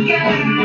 again.